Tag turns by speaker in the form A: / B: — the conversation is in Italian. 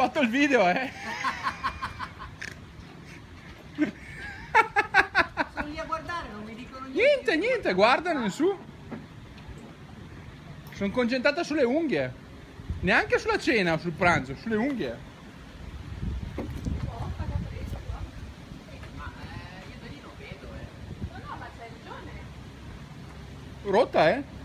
A: fatto il video, eh.
B: Sono lì a guardare, non mi dicono niente.
A: Niente, niente, guardano in su. Sono concentrata sulle unghie. Neanche sulla cena o sul pranzo, sulle unghie.
B: Eh, eh.
A: Rotta, eh?